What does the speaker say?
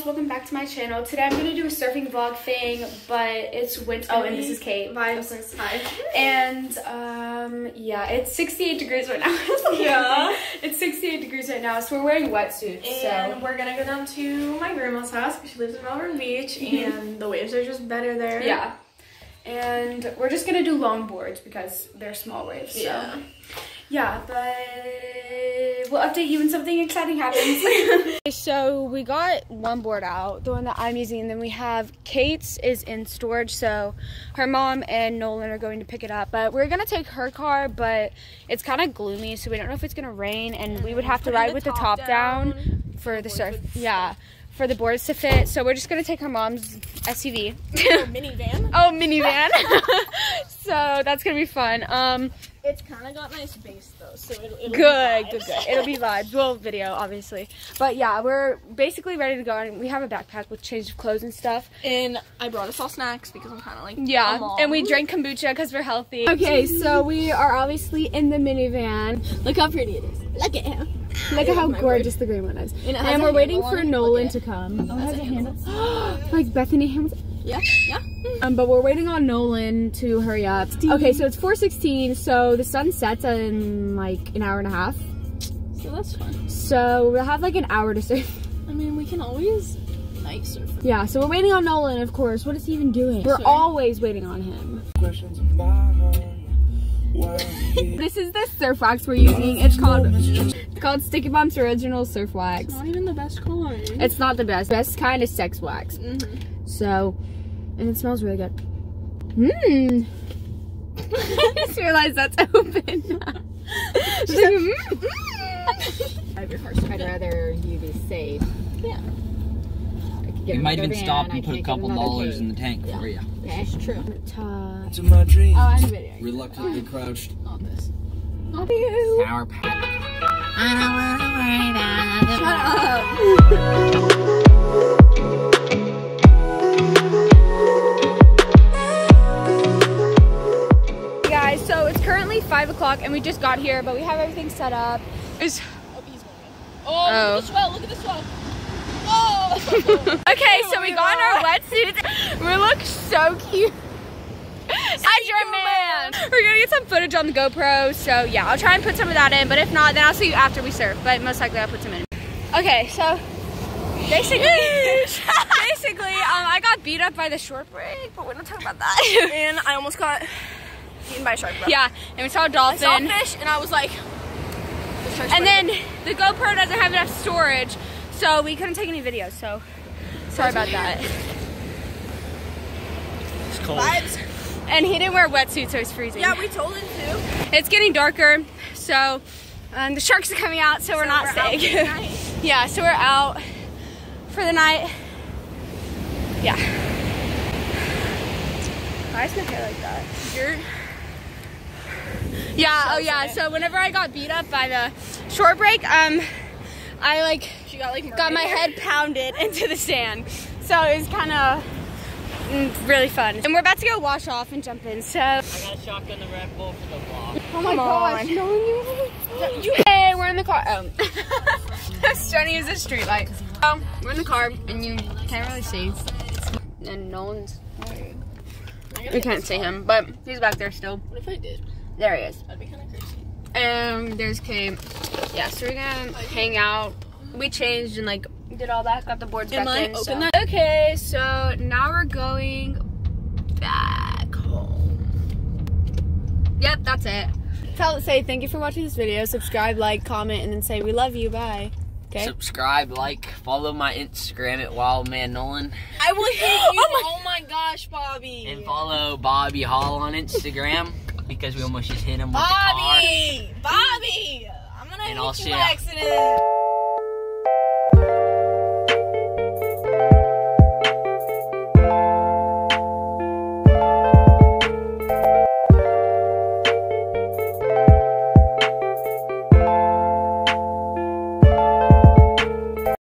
back to my channel. Today I'm gonna do a surfing vlog thing, but it's winter. Oh, and this is Kate. Vibes. Hi. And um, yeah, it's 68 degrees right now. Yeah. it's 68 degrees right now, so we're wearing wetsuits. And so we're gonna go down to my grandma's house because she lives in Melbourne Beach, and the waves are just better there. yeah, and we're just gonna do longboards because they're small waves. So. Yeah. Yeah, but we'll update you when something exciting happens. so we got one board out, the one that I'm using, and then we have Kate's is in storage, so her mom and Nolan are going to pick it up. But we're gonna take her car, but it's kind of gloomy, so we don't know if it's gonna rain, and we would have to ride the with the top top down, down for the boards surf. Yeah, for the boards to fit. So we're just gonna take her mom's SUV. Oh, minivan. oh, minivan. so that's gonna be fun. Um. It's kind of got nice bass though, so it'll, it'll be Good, good, good. It'll be vibes. Well, video, obviously. But yeah, we're basically ready to go. And we have a backpack with change of clothes and stuff. And I brought us all snacks because I'm kind of like Yeah, and we drank kombucha because we're healthy. Okay, so we are obviously in the minivan. Look how pretty it is. Look at him. Look at how gorgeous the green one is. And And we're waiting for. Nolan to come. Oh, it has a handle. like Bethany Hamilton. Yeah, yeah. Um, but we're waiting on Nolan to hurry up. Okay, so it's 4:16. So the sun sets in like an hour and a half. So that's fun. So we'll have like an hour to surf. I mean, we can always night surf. Yeah, so we're waiting on Nolan, of course. What is he even doing? We're Sorry. always waiting on him. questions about her. Why we This is the surf wax we're using. It's called it's called Sticky Bumps Original Surf Wax. Not even the best color. It's not the best. Best kind is sex wax. Mhm. So, and it smells really good. Mmm. I just realized that's open. It's like, mm. I have your first I'd rather you be safe. Yeah. I could get We might even van, stop I and put a couple dollars in the tank for you. Okay. It's true. Ta- to my dreams. Oh, I'm videoing. Reluctantly crouched. Not this. Love you. Power pack. Hey o'clock and we just got here, but we have everything set up. It's Oh, he's. Oh, Oh. look at the swell. Look at the swell. Oh. Okay, so we got in our wetsuits. We look so cute. Hydra man. We're gonna get some footage on the GoPro, so yeah, I'll try and put some of that in. But if not, then I'll see you after we surf. But most likely, I'll put some in. Okay, so basically, basically, um, I got beat up by the shore break, but we're not talking about that. and I almost got eaten by a shark. Bro. yeah, and we saw a dolphin. saw a fish, and I was like. the And biting then the GoPro doesn't have enough storage, so we couldn't take any videos. So sorry about that. It's cold. Vibes. And he didn't wear a wetsuit, so he's freezing. Yeah, we told him to. It's getting darker, so um, the sharks are coming out, so we're not we're staying. for yeah, so we're out for the night. Yeah. Why is my hair like that? You're. Yeah, oh yeah. So whenever I got beat up by the shore break, um, I like She got like. got my head pounded into the sand. So it was kind of really fun. And we're about to go wash off and jump in. So I got a shotgun the Red Bull for the vlog. oh my gosh, no one you. Hey, we're in the car. Oh, Johnny is a street light. Oh, we're in the car, and you can't really see. And no one's. We can't see him, but he's back there still. What if I did? There he is. That'd be kind of crazy. And there's Kate. Yeah, so we're gonna hang out. We changed and like did all that, got the boards Am back I in. open so. that? Okay, so now we're going back home. Yep, that's it. Tell say thank you for watching this video. Subscribe, like, comment, and then say we love you. Bye. Okay. Subscribe, like, follow my Instagram at Wildman Nolan, I will hit you. Oh, oh, my. gosh, Bobby. and follow Bobby Hall on Instagram because we almost just hit him with the car. Bobby. Bobby. I'm gonna And hit I'll you by accident.